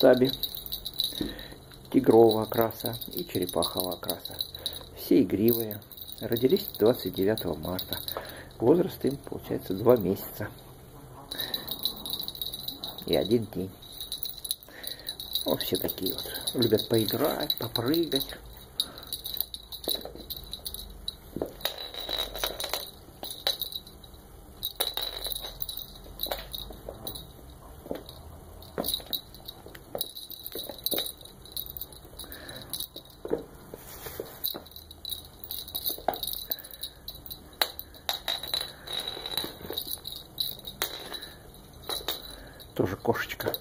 стабе тигрового окраса и черепахового окраса. Все игривые. Родились 29 марта. Возраст им, получается, 2 месяца и один день. Вот все такие вот. Любят поиграть, попрыгать. Тоже кошечка.